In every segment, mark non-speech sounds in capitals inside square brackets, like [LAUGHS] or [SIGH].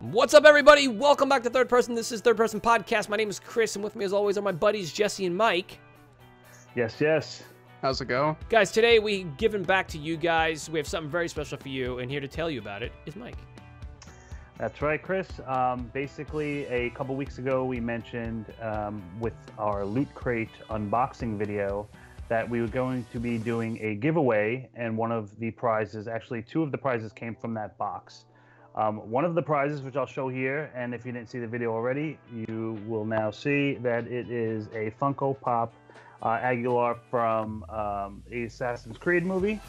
What's up, everybody? Welcome back to Third Person. This is Third Person Podcast. My name is Kris, and with me, as always, are my buddies Jesse and Mike. Yes, yes. How's it go? Guys, today we giving back to you guys. We have something very special for you, and here to tell you about it is Mike. That's right, Kris. Um, basically, a couple weeks ago, we mentioned um, with our Loot Crate unboxing video that we were going to be doing a giveaway, and one of the prizes, actually, two of the prizes came from that box. Um, one of the prizes, which I'll show here, and if you didn't see the video already, you will now see that it is a Funko Pop uh, Aguilar from um, the Assassin's Creed movie.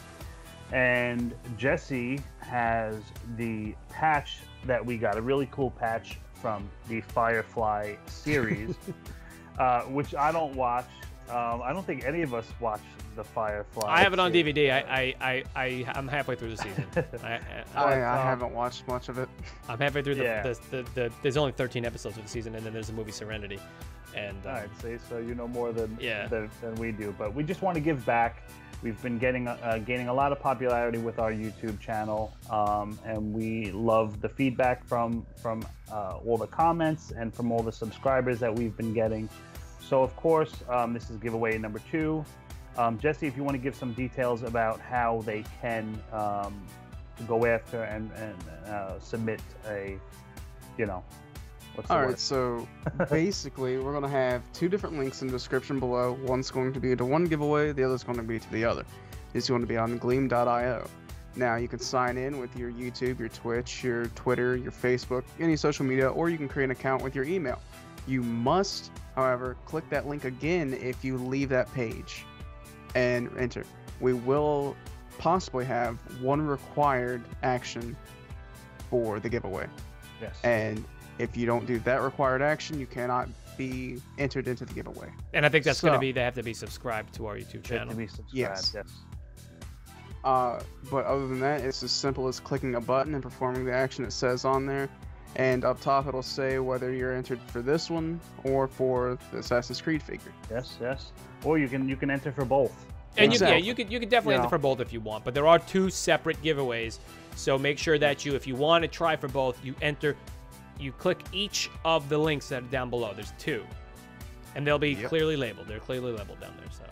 And Jesse has the patch that we got, a really cool patch from the Firefly series, [LAUGHS] uh, which I don't watch. Um, I don't think any of us watch the Firefly. I have it on series. DVD. I, I, I, I, I'm halfway through the season. [LAUGHS] I, I, I, I um, haven't watched much of it. I'm halfway through the, Yeah. the, the, the, There's only 13 episodes of the season, and then there's the movie Serenity. And uh, All right, see, so you know more than, Yeah. than than we do, but we just want to give back. We've been getting uh, gaining a lot of popularity with our YouTube channel, um, and we love the feedback from from uh, all the comments and from all the subscribers that we've been getting. So of course, um, this is giveaway number two. Um, Jesse, if you want to give some details about how they can um, go after and, and uh, submit a, you know, what's All word? so [LAUGHS] basically, we're going to have two different links in the description below. One's going to be to one giveaway, the other's going to be to the other. It's going to be on gleam.io. Now, you can sign in with your YouTube, your Twitch, your Twitter, your Facebook, any social media, or you can create an account with your email. You must, however, click that link again if you leave that page and enter. We will possibly have one required action for the giveaway. yes. And if you don't do that required action, you cannot be entered into the giveaway. and I think that's going to be, they have to be subscribed to our YouTube channel. to be subscribed. Yes. yes. Uh, but other than that, it's as simple as clicking a button and performing the action it says on there. And up top, it'll say whether you're entered for this one or for the Assassin's Creed figure. Yes, yes. Or you can you can enter for both. And you, yeah, you could you could definitely You enter for both if you want, but there are two separate giveaways. So make sure that you, if you want to try for both, you enter, you click each of the links that are down below. There's two, and they'll be Yep. clearly labeled. They're clearly labeled down there. So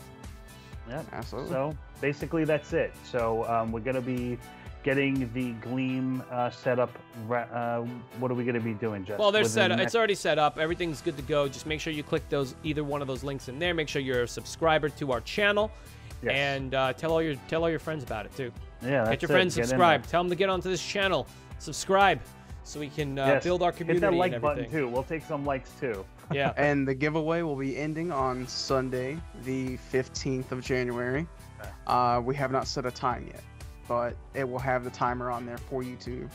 Yeah. Absolutely. So basically that's it. So um, we're gonna be getting the Gleam uh, set up. Uh, what are we gonna be doing, Jeff? well, they're Within set. the It's already set up. Everything's good to go. Just make sure you click those either one of those links in there. Make sure you're a subscriber to our channel, Yes. and uh, tell all your tell all your friends about it too. yeah, that's Get your it. friends Get in subscribe. Tell them to get onto this channel. Subscribe, so we can uh, Yes. build our Hit community that like and button everything. too. We'll take some likes too. Yeah. [LAUGHS] And the giveaway will be ending on Sunday, the 15th of January. Uh, we have not set a time yet, but it will have the timer on there for you to.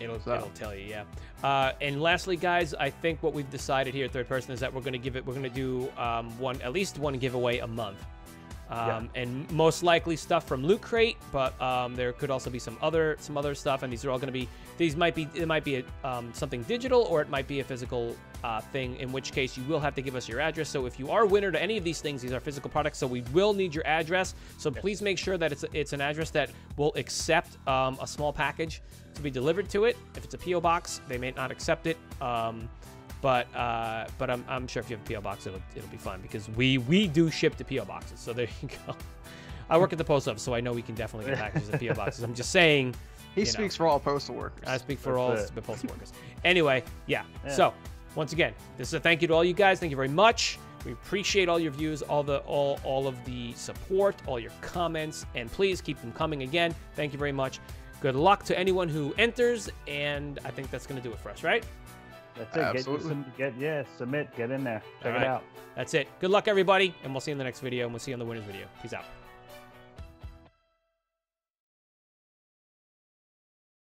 It'll, So- it'll tell you, yeah. Uh, and lastly, guys, I think what we've decided here, at third person, is that we're going to give it. We're going to do um, one, at least one giveaway a month, um, and most likely stuff from Loot Crate. But um, there could also be some other some other stuff, and these are all going to be. These might be it might be a, um, something digital, or it might be a physical uh, thing. In which case, you will have to give us your address. So if you are winner to any of these things, these are physical products. So we will need your address. So please make sure that it's it's an address that will accept um, a small package to be delivered to it. If it's a PO box, they may not accept it. But uh, but I'm, I'm sure if you have a PO box, it'll it'll be fine because we we do ship to PO boxes. So there [LAUGHS] you go. I work at the post office, so I know we can definitely get packages at PO boxes. I'm just saying. [LAUGHS] He You know. speaks for all postal workers. I speak for That's all it. the postal workers. Anyway, yeah. [LAUGHS] Yeah. So once again, this is a thank you to all you guys. Thank you very much. We appreciate all your views, all the all all of the support, all your comments, and please keep them coming again. Thank you very much. Good luck to anyone who enters, and I think that's gonna do it for us, right? That's it. Get, Absolutely. some, get yeah, submit. Get in there. Check All it right. out. That's it. Good luck, everybody, and we'll see you in the next video, and we'll see you on the winners video. Peace out.